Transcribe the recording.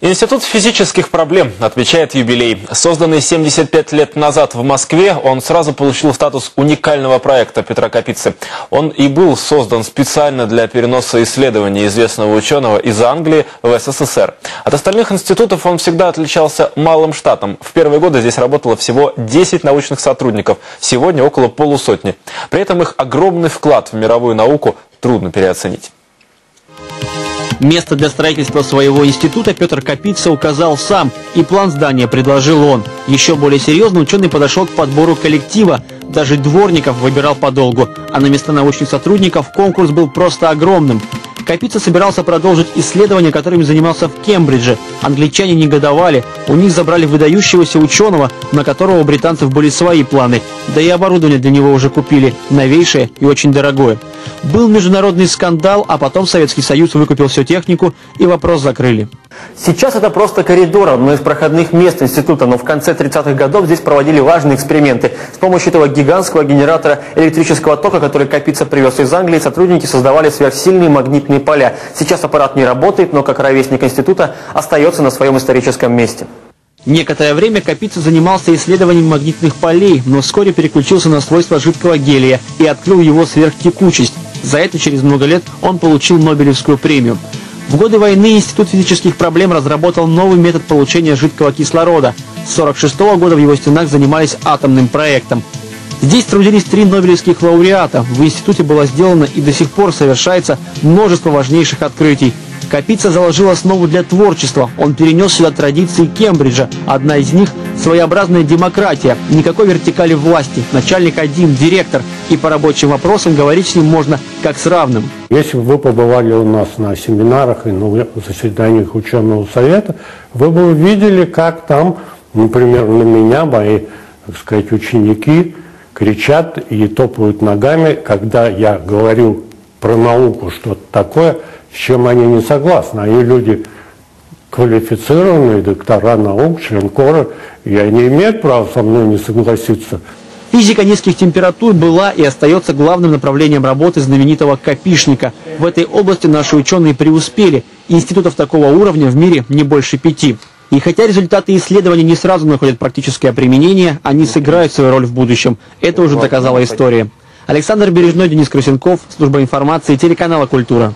Институт физических проблем отмечает юбилей. Созданный 75 лет назад в Москве, он сразу получил статус уникального проекта Петра Капицы. Он и был создан специально для переноса исследований известного ученого из Англии в СССР. От остальных институтов он всегда отличался малым штатом. В первые годы здесь работало всего 10 научных сотрудников, сегодня около полусотни. При этом их огромный вклад в мировую науку трудно переоценить. Место для строительства своего института Петр Капица указал сам, и план здания предложил он. Еще более серьезно ученый подошел к подбору коллектива, даже дворников выбирал подолгу, а на места научных сотрудников конкурс был просто огромным. Капица собирался продолжить исследования, которыми занимался в Кембридже. Англичане негодовали. У них забрали выдающегося ученого, на которого у британцев были свои планы. Да и оборудование для него уже купили. Новейшее и очень дорогое. Был международный скандал, а потом Советский Союз выкупил всю технику и вопрос закрыли. Сейчас это просто коридор, одно из проходных мест института, но в конце 30-х годов здесь проводили важные эксперименты. С помощью этого гигантского генератора электрического тока, который Капица привез из Англии, сотрудники создавали сверхсильные магнитные поля. Сейчас аппарат не работает, но как ровесник института остается на своем историческом месте. Некоторое время Капица занимался исследованием магнитных полей, но вскоре переключился на свойства жидкого гелия и открыл его сверхтекучесть. За это через много лет он получил Нобелевскую премию. В годы войны Институт физических проблем разработал новый метод получения жидкого кислорода. С 1946 года в его стенах занимались атомным проектом. Здесь трудились три нобелевских лауреата. В институте было сделано и до сих пор совершается множество важнейших открытий. Капица заложил основу для творчества. Он перенес сюда традиции Кембриджа. Одна из них – своеобразная демократия. Никакой вертикали власти. Начальник один, директор. И по рабочим вопросам говорить с ним можно как с равным. Если бы вы побывали у нас на семинарах и на заседаниях ученого совета, вы бы увидели, как там, например, на меня мои, так сказать, ученики кричат и топают ногами, когда я говорю про науку что-то такое – с чем они не согласны. Они люди квалифицированные, доктора наук, член кора, и они имеют право со мной не согласиться. Физика низких температур была и остается главным направлением работы знаменитого Копишника. В этой области наши ученые преуспели. Институтов такого уровня в мире не больше пяти. И хотя результаты исследований не сразу находят практическое применение, они сыграют свою роль в будущем. Это уже доказала история. Александр Бережной, Денис Красенков, служба информации, телеканала «Культура».